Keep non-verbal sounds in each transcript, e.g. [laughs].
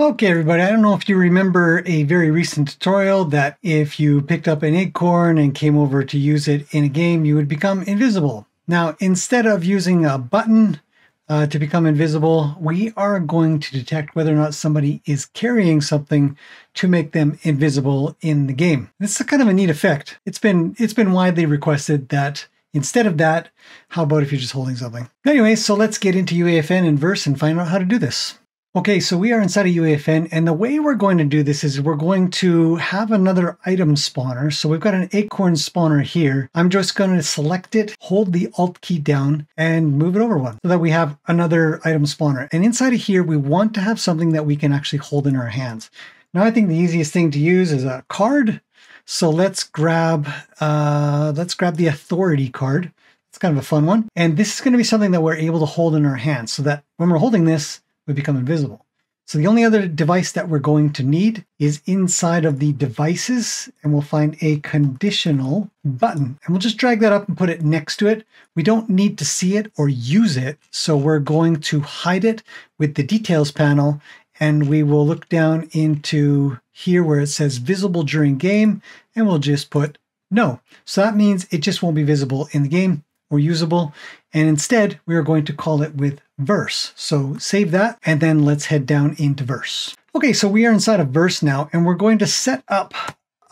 Okay, everybody, I don't know if you remember a very recent tutorial that if you picked up an acorn and came over to use it in a game, you would become invisible. Now, instead of using a button uh, to become invisible, we are going to detect whether or not somebody is carrying something to make them invisible in the game. This is kind of a neat effect. It's been it's been widely requested that instead of that, how about if you're just holding something? Anyway, so let's get into UEFN and Verse and find out how to do this. Okay, so we are inside of UEFN, and the way we're going to do this is we're going to have another item spawner. So we've got an acorn spawner here. I'm just going to select it, hold the Alt key down, and move it over one so that we have another item spawner. And inside of here, we want to have something that we can actually hold in our hands. Now, I think the easiest thing to use is a card. So let's grab, uh, let's grab the authority card. It's kind of a fun one. And this is going to be something that we're able to hold in our hands so that when we're holding this, we become invisible. So the only other device that we're going to need is inside of the devices, and we'll find a conditional button. And we'll just drag that up and put it next to it. We don't need to see it or use it, so we're going to hide it with the details panel, and we will look down into here where it says visible during game, and we'll just put no. So that means it just won't be visible in the game or usable. And instead, we are going to call it with verse. So save that, and then let's head down into verse. Okay, so we are inside of verse now, and we're going to set up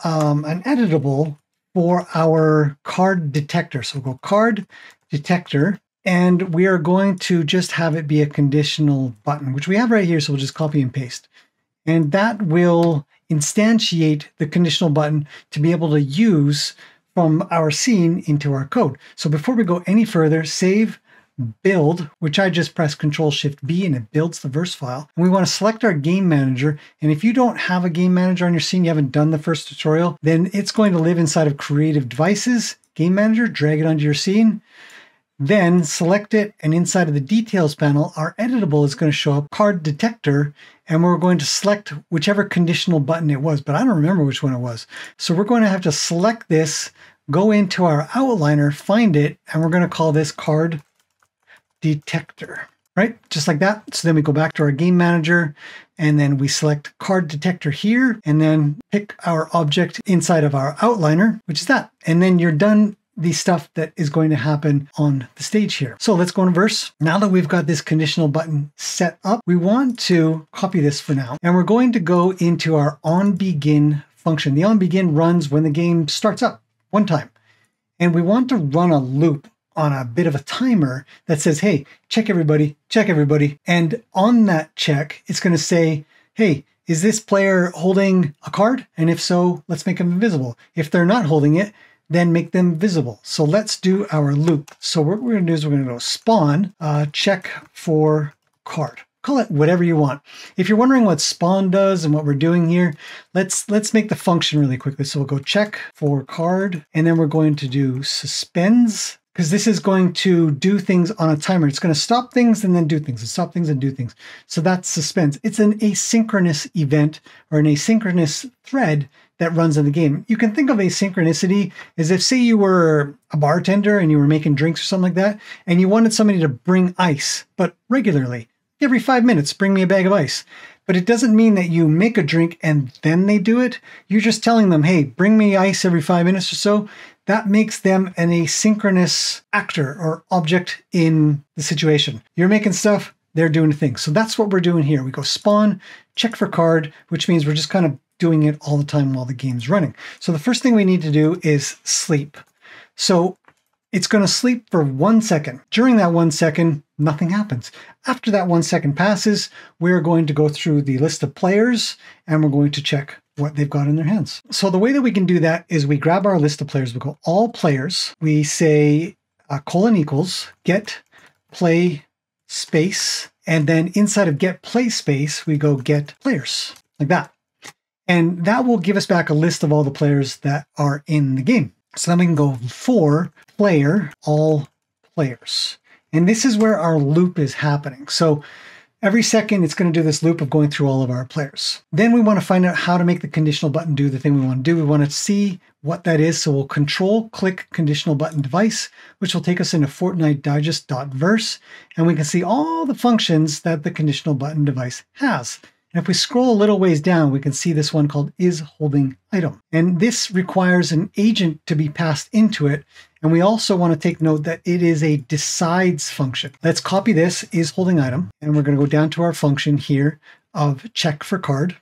um, an editable for our card detector. So we'll go card detector, and we are going to just have it be a conditional button, which we have right here. So we'll just copy and paste. And that will instantiate the conditional button to be able to use from our scene into our code. So before we go any further, save build, which I just press Control Shift B and it builds the verse file. And we want to select our game manager. And if you don't have a game manager on your scene, you haven't done the first tutorial, then it's going to live inside of Creative Devices, Game Manager, drag it onto your scene. Then select it, and inside of the details panel, our editable is going to show up card detector, and we're going to select whichever conditional button it was, but I don't remember which one it was. So we're going to have to select this, go into our outliner, find it, and we're going to call this card detector, right? Just like that. So then we go back to our game manager and then we select card detector here and then pick our object inside of our outliner, which is that. And then you're done the stuff that is going to happen on the stage here. So let's go in verse. Now that we've got this conditional button set up, we want to copy this for now. And we're going to go into our on begin function. The on begin runs when the game starts up one time. And we want to run a loop on a bit of a timer that says, hey, check everybody, check everybody. And on that check, it's going to say, hey, is this player holding a card? And if so, let's make them invisible. If they're not holding it, then make them visible. So let's do our loop. So what we're going to do is we're going to go spawn, uh, check for card. Call it whatever you want. If you're wondering what spawn does and what we're doing here, let's let's make the function really quickly. So we'll go check for card, and then we're going to do suspends because this is going to do things on a timer. It's going to stop things and then do things, and stop things and do things. So that's suspends. It's an asynchronous event or an asynchronous thread that runs in the game. You can think of asynchronicity as if, say, you were a bartender and you were making drinks or something like that, and you wanted somebody to bring ice, but regularly. Every five minutes, bring me a bag of ice. But it doesn't mean that you make a drink and then they do it. You're just telling them, hey, bring me ice every five minutes or so that makes them an asynchronous actor or object in the situation. You're making stuff, they're doing things. So that's what we're doing here. We go spawn, check for card, which means we're just kind of doing it all the time while the game's running. So the first thing we need to do is sleep. So it's going to sleep for one second. During that one second, nothing happens. After that one second passes, we're going to go through the list of players and we're going to check what they've got in their hands. So the way that we can do that is we grab our list of players, we go all players, we say uh, colon equals get play space, and then inside of get play space, we go get players like that. And that will give us back a list of all the players that are in the game. So then we can go for player, all players. And this is where our loop is happening. So Every second, it's going to do this loop of going through all of our players. Then we want to find out how to make the conditional button do the thing we want to do. We want to see what that is. So we'll control click conditional button device, which will take us into Fortnite Digest.verse, and we can see all the functions that the conditional button device has. And if we scroll a little ways down, we can see this one called is holding item. And this requires an agent to be passed into it. And we also want to take note that it is a decides function. Let's copy this is holding item. And we're going to go down to our function here of check for card.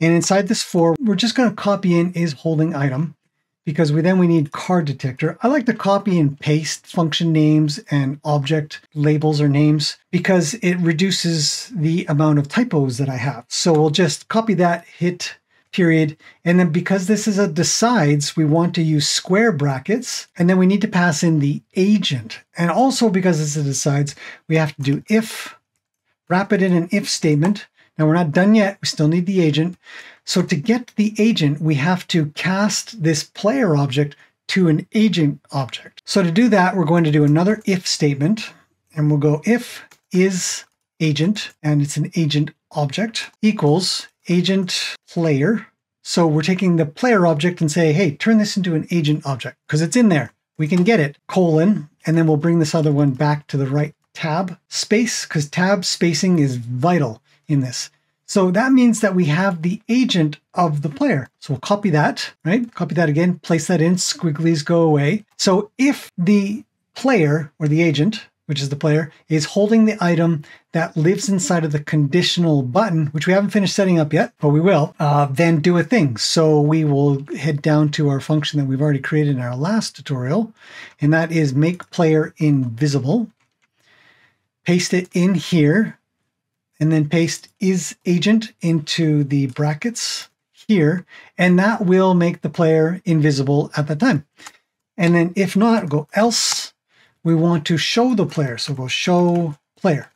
And inside this for, we're just going to copy in is holding item because we then we need card detector. I like to copy and paste function names and object labels or names because it reduces the amount of typos that I have. So we'll just copy that, hit period. And then because this is a decides, we want to use square brackets. And then we need to pass in the agent. And also because is a decides, we have to do if, wrap it in an if statement. Now we're not done yet. We still need the agent. So to get the agent, we have to cast this player object to an agent object. So to do that, we're going to do another if statement and we'll go if is agent and it's an agent object equals agent player. So we're taking the player object and say, hey, turn this into an agent object because it's in there. We can get it colon, and then we'll bring this other one back to the right tab space because tab spacing is vital in this. So that means that we have the agent of the player. So we'll copy that, right? Copy that again, place that in, squigglies go away. So if the player or the agent, which is the player, is holding the item that lives inside of the conditional button, which we haven't finished setting up yet, but we will, uh, then do a thing. So we will head down to our function that we've already created in our last tutorial, and that is make player invisible. Paste it in here and then paste is agent into the brackets here, and that will make the player invisible at that time. And then if not, go else, we want to show the player. So go show player.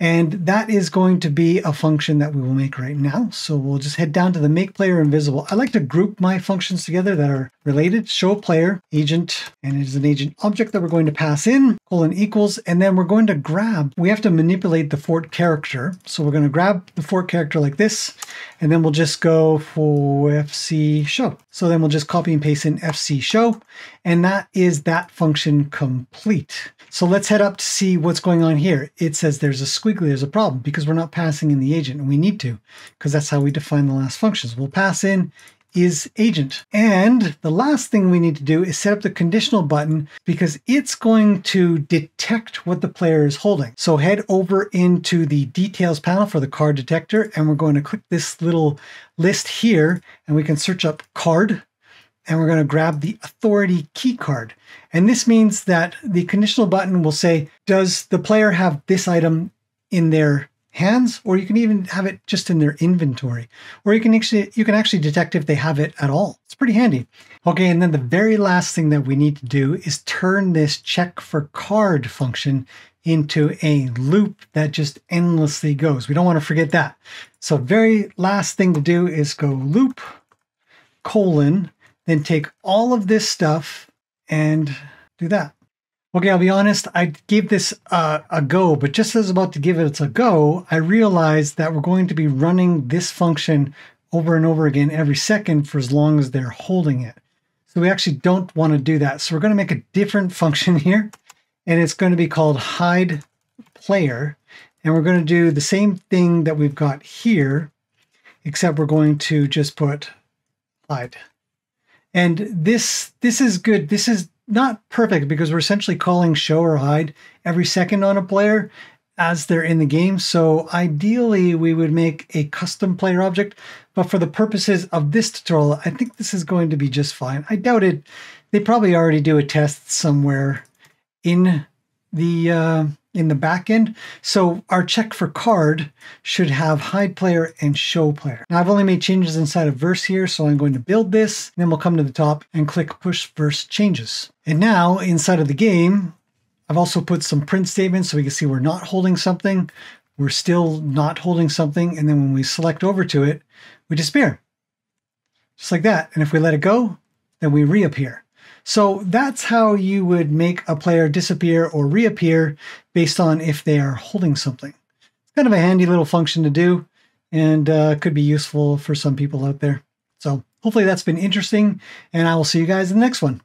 And that is going to be a function that we will make right now. So we'll just head down to the make player invisible. I like to group my functions together that are related. Show player, agent, and it is an agent object that we're going to pass in, colon equals, and then we're going to grab, we have to manipulate the fort character. So we're going to grab the fort character like this, and then we'll just go for FC show. So then we'll just copy and paste in FC show, and that is that function complete. So let's head up to see what's going on here. It says there's a squiggly, there's a problem because we're not passing in the agent and we need to because that's how we define the last functions. We'll pass in is agent. And the last thing we need to do is set up the conditional button because it's going to detect what the player is holding. So head over into the details panel for the card detector and we're going to click this little list here and we can search up card and we're going to grab the authority key card. And this means that the conditional button will say, does the player have this item in their hands, or you can even have it just in their inventory, or you can actually you can actually detect if they have it at all. It's pretty handy. Okay, and then the very last thing that we need to do is turn this check for card function into a loop that just endlessly goes. We don't want to forget that. So very last thing to do is go loop colon then take all of this stuff and do that. Okay, I'll be honest, I gave this uh, a go, but just as I was about to give it a go, I realized that we're going to be running this function over and over again every second for as long as they're holding it. So we actually don't want to do that. So we're going to make a different [laughs] function here, and it's going to be called hide player. And we're going to do the same thing that we've got here, except we're going to just put hide. And this this is good. This is not perfect because we're essentially calling show or hide every second on a player as they're in the game. So ideally we would make a custom player object, but for the purposes of this tutorial, I think this is going to be just fine. I doubt it. They probably already do a test somewhere in the uh, in the back end. So our check for card should have hide player and show player. Now I've only made changes inside of verse here, so I'm going to build this. Then we'll come to the top and click push verse changes. And now inside of the game, I've also put some print statements so we can see we're not holding something. We're still not holding something. And then when we select over to it, we disappear. Just like that. And if we let it go, then we reappear. So that's how you would make a player disappear or reappear based on if they are holding something. It's kind of a handy little function to do and uh, could be useful for some people out there. So hopefully that's been interesting and I will see you guys in the next one.